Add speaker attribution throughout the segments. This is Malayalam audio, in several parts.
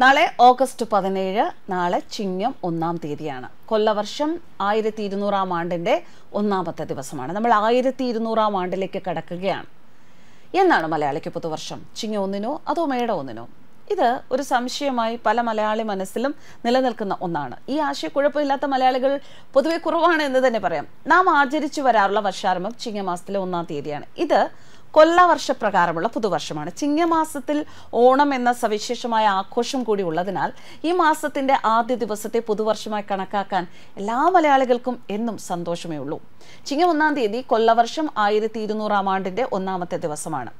Speaker 1: നാളെ ഓഗസ്റ്റ് പതിനേഴ് നാളെ ചിങ്ങം ഒന്നാം തീയതിയാണ്. കൊല്ലവർഷം ആയിരത്തി ഇരുന്നൂറാം ആണ്ടിന്റെ ഒന്നാമത്തെ ദിവസമാണ്. നമ്മൾ ആയിരത്തി ഇരുന്നൂറാം ആണ്ടിലേക്ക് കടക്കുകയാണ്. എന്നാണ് മലയാളിക്ക് പുതുവർഷം? ചിങ്ങ ഒന്നിനോ അതോ മേട ഒന്നിനോ? ഇത് ഒരു സംശയമായി പല മലയാളി മനസ്സിലും നിലനിൽക്കുന്ന ഒന്നാണ്. ഈ ആശയക്കുഴപ്പമില്ലാത്ത മലയാളികൾ പൊതുവെ കുറവാണ് എന്ന് തന്നെ പറയാം. നാം ആചരിച്ചു വരാറുള്ള വർഷാരംഭം ചിങ്ങമാസത്തിലെ ഒന്നാം തീയതിയാണ്. ഇത് കൊല്ലവർഷപ്രകാരമുള്ള പുതുവർഷമാണ്. ചിങ്ങമാസത്തിൽ ഓണം എന്ന സവിശേഷമായ ആഘോഷം കൂടി ഉള്ളതിനാൽ ഈ മാസത്തിന്റെ ആദ്യ ദിവസത്തെ പുതുവർഷമായി കണക്കാക്കാൻ എല്ലാ മലയാളികൾക്കും എന്നും സന്തോഷമേ ഉള്ളൂ ചിങ്ങം ഒന്നാം തീയതി കൊല്ലവർഷം ആയിരത്തി ഇരുന്നൂറാം ആണ്ടിന്റെ ഒന്നാമത്തെ ദിവസമാണ്.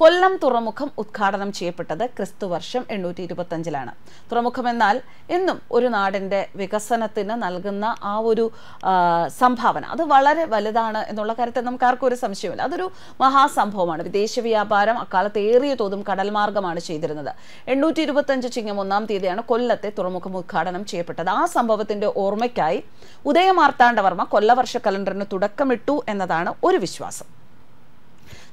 Speaker 1: കൊല്ലം തുറമുഖം ഉദ്ഘാടനം ചെയ്യപ്പെട്ടത് ക്രിസ്തുവർഷം എണ്ണൂറ്റി ഇരുപത്തഞ്ചിലാണ് തുറമുഖം എന്നാൽ എന്നും ഒരു നാടിന്റെ വികസനത്തിന് നൽകുന്ന ആ ഒരു സംഭാവന. അത് വളരെ വലുതാണ് എന്നുള്ള കാര്യത്തിൽ നമുക്ക് ആർക്കും ഒരു സംശയമില്ല അതൊരു മഹാസംഭവമാണ്. വിദേശ വ്യാപാരം അക്കാലത്ത് ഏറിയ തോതും കടൽ മാർഗമാണ് ചെയ്തിരുന്നത്. എണ്ണൂറ്റി ഇരുപത്തഞ്ച് ചിങ്ങം ഒന്നാം തീയതിയാണ് കൊല്ലത്തെ തുറമുഖം ഉദ്ഘാടനം ചെയ്യപ്പെട്ടത്. ആ സംഭവത്തിന്റെ ഓർമ്മയ്ക്കായി ഉദയമാർത്താണ്ഡവർമ്മ കൊല്ലവർഷ കലണ്ടറിന് തുടക്കമിട്ടു എന്നതാണ് ഒരു വിശ്വാസം.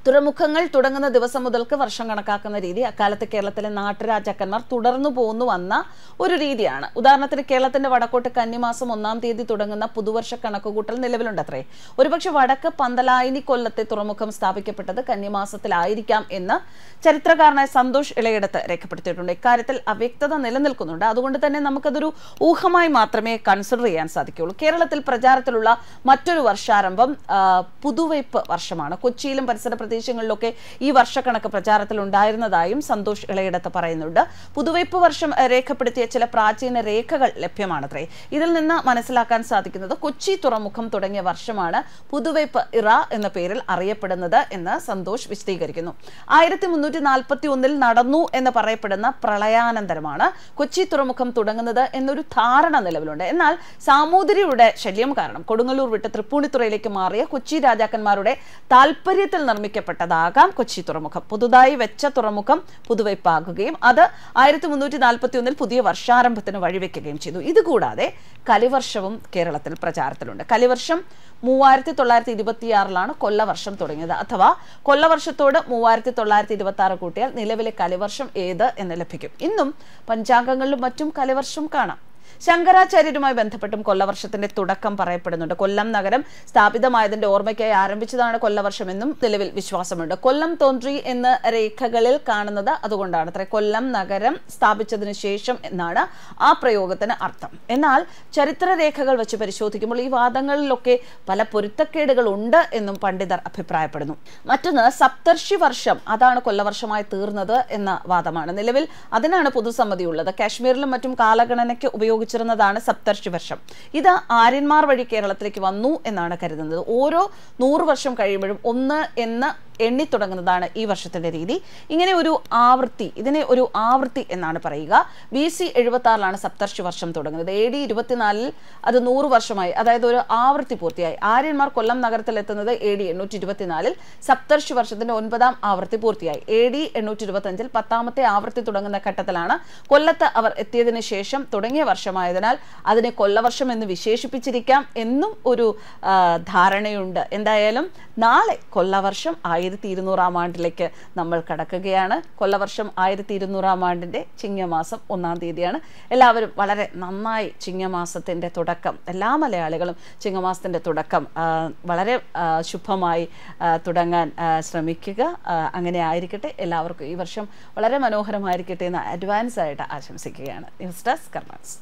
Speaker 1: തുറമുഖങ്ങൾ തുടങ്ങുന്ന ദിവസം മുതൽക്ക് വർഷം കണക്കാക്കുന്ന രീതി. അക്കാലത്ത് കേരളത്തിലെ നാട്ടുരാജാക്കന്മാർ തുടർന്നു പോന്നു വന്ന ഒരു രീതിയാണ്. ഉദാഹരണത്തിന് കേരളത്തിന്റെ വടക്കോട്ട് കന്നിമാസം ഒന്നാം തീയതി തുടങ്ങുന്ന പുതുവർഷ കണക്കുകൂട്ടൽ നിലവിലുണ്ടത്രേ. ഒരുപക്ഷെ വടക്ക് പന്തലായിനി കൊല്ലത്തെ തുറമുഖം സ്ഥാപിക്കപ്പെട്ടത് കന്നിമാസത്തിലായിരിക്കാം എന്ന് ചരിത്രകാരനായ സന്തോഷ് ഇളയിടത്ത് രേഖപ്പെടുത്തിയിട്ടുണ്ട്. ഇക്കാര്യത്തിൽ അവ്യക്തത നിലനിൽക്കുന്നുണ്ട്. അതുകൊണ്ട് തന്നെ നമുക്കതൊരു ഊഹമായി മാത്രമേ കൺസിഡർ ചെയ്യാൻ സാധിക്കുകയുള്ളൂ. കേരളത്തിൽ പ്രചാരത്തിലുള്ള മറ്റൊരു വർഷാരംഭം പുതുവയ്പ് വർഷമാണ്. കൊച്ചിയിലും പരിസര പ്രദേശങ്ങളിലൊക്കെ ഈ വർഷക്കണക്ക് പ്രചാരത്തിൽ ഉണ്ടായിരുന്നതായും സന്തോഷ് ഇളയിടത്ത് പറയുന്നുണ്ട്. പുതുവയ്പ് വർഷം രേഖപ്പെടുത്തിയ ചില പ്രാചീന രേഖകൾ ലഭ്യമാണത്രേ. ഇതിൽ നിന്ന് മനസ്സിലാക്കാൻ സാധിക്കുന്നത് കൊച്ചി തുറമുഖം തുടങ്ങിയ വർഷമാണ് പുതുവയ്പ് ഇറ എന്ന പേരിൽ അറിയപ്പെടുന്നത് എന്ന് സന്തോഷ് വിശദീകരിക്കുന്നു. ആയിരത്തി മുന്നൂറ്റി നാൽപ്പത്തി ഒന്നിൽ നടന്നു എന്ന് പറയപ്പെടുന്ന പ്രളയാനന്തരമാണ് കൊച്ചി തുറമുഖം തുടങ്ങുന്നത് എന്നൊരു ധാരണ നിലവിലുണ്ട്. എന്നാൽ സാമൂതിരിയുടെ ശല്യം കാരണം കൊടുങ്ങല്ലൂർ വിട്ട് തൃപ്പൂണിത്തുറയിലേക്ക് മാറിയ കൊച്ചി രാജാക്കന്മാരുടെ താല്പര്യത്തിൽ നിർമ്മിക്കപ്പെട്ടതാകാം കൊച്ചി തുറമുഖം. പുതുതായി വെച്ച തുറമുഖം പുതുവയ്പാകുകയും അത് ആയിരത്തി മുന്നൂറ്റി നാൽപ്പത്തി ഒന്നിൽ പുതിയ വർഷാരംഭത്തിന് വഴിവെക്കുകയും ചെയ്തു. ഇതുകൂടാതെ കലിവർഷവും കേരളത്തിൽ പ്രചാരത്തിലുണ്ട്. കലിവർഷം മൂവായിരത്തി തൊള്ളായിരത്തി ഇരുപത്തിയാറിലാണ് കൊല്ലവർഷം തുടങ്ങിയത്. അഥവാ കൊല്ലവർഷത്തോട് മൂവായിരത്തി തൊള്ളായിരത്തി ഇരുപത്തി ആറ് കൂട്ടിയാൽ നിലവിലെ കലിവർഷം ഏത് എന്ന് ലഭിക്കും. ഇന്നും പഞ്ചാംഗങ്ങളിലും മറ്റും കലിവർഷം കാണാം. ശങ്കരാചാര്യരുമായി ബന്ധപ്പെട്ടും കൊല്ലവർഷത്തിന്റെ തുടക്കം പറയപ്പെടുന്നുണ്ട്. കൊല്ലം നഗരം സ്ഥാപിതമായതിന്റെ ഓർമ്മയ്ക്കായി ആരംഭിച്ചതാണ് കൊല്ലവർഷം എന്നും നിലവിൽ വിശ്വാസമുണ്ട്. കൊല്ലം തോന്ത്രി എന്ന രേഖകളിൽ കാണുന്നത് അതുകൊണ്ടാണ്. അത്ര കൊല്ലം നഗരം സ്ഥാപിച്ചതിന് ശേഷം എന്നാണ് ആ പ്രയോഗത്തിന് അർത്ഥം. എന്നാൽ ചരിത്ര രേഖകൾ വെച്ച് പരിശോധിക്കുമ്പോൾ ഈ വാദങ്ങളിലൊക്കെ പല പൊരുത്തക്കേടുകൾ ഉണ്ട് എന്നും പണ്ഡിതർ അഭിപ്രായപ്പെടുന്നു. മറ്റൊന്ന് സപ്തർഷി വർഷം അതാണ് കൊല്ലവർഷമായി തീർന്നത് എന്ന വാദമാണ്. നിലവിൽ അതിനാണ് പൊതുസമ്മതി ഉള്ളത് കാശ്മീരിലും മറ്റും കാലഗണനയ്ക്ക് ഉപയോഗിച്ചിരുന്നതാണ് സപ്തർഷി വർഷം. ഇത് ആര്യന്മാർ വഴി കേരളത്തിലേക്ക് വന്നു എന്നാണ് കരുതുന്നത്. ഓരോ നൂറ് വർഷം കഴിയുമ്പോഴും ഒന്ന് എന്ന് എണ്ണി തുടങ്ങുന്നതാണ് ഈ വർഷത്തിന്റെ രീതി. ഇങ്ങനെ ഒരു ആവൃത്തി ഇതിനെ ഒരു ആവൃത്തി എന്നാണ് പറയുക. ബി സി എഴുപത്തി ആറിലാണ് സപ്തർഷി വർഷം തുടങ്ങുന്നത്. എ ഡി ഇരുപത്തിനാലിൽ അത് നൂറ് വർഷമായി അതായത് ഒരു ആവൃത്തി പൂർത്തിയായി. ആര്യന്മാർ കൊല്ലം നഗരത്തിൽ എത്തുന്നത് എ ഡി എണ്ണൂറ്റി ഇരുപത്തിനാലിൽ സപ്തർഷി വർഷത്തിന്റെ ഒൻപതാം ആവൃത്തി പൂർത്തിയായി. എ ഡി എണ്ണൂറ്റി ഇരുപത്തഞ്ചിൽ പത്താമത്തെ ആവൃത്തി തുടങ്ങുന്ന ഘട്ടത്തിലാണ് കൊല്ലത്ത് അവർ എത്തിയതിനു ശേഷം തുടങ്ങിയ വർഷമായതിനാൽ അതിനെ കൊല്ലവർഷം എന്ന് വിശേഷിപ്പിച്ചിരിക്കാം എന്നും ഒരു ധാരണയുണ്ട്. എന്തായാലും നാളെ കൊല്ലവർഷം ആയിരത്തി ഇരുന്നൂറാം ആണ്ടിലേക്ക് നമ്മൾ കടക്കുകയാണ്. കൊല്ലവർഷം ആയിരത്തി ഇരുന്നൂറാം ആണ്ടിന്റെ ചിങ്ങമാസം ഒന്നാം തീയതിയാണ്. എല്ലാവരും വളരെ നന്നായി ചിങ്ങമാസത്തിന്റെ തുടക്കം എല്ലാ മലയാളികളും ചിങ്ങമാസത്തിന്റെ തുടക്കം വളരെ ശുഭമായി തുടങ്ങാൻ ശ്രമിക്കുക. അങ്ങനെ ആയിരിക്കട്ടെ. എല്ലാവർക്കും ഈ വർഷം വളരെ മനോഹരമായിരിക്കട്ടെ എന്ന് അഡ്വാൻസ് ആയിട്ട് ആശംസിക്കുകയാണ്. News desk karmas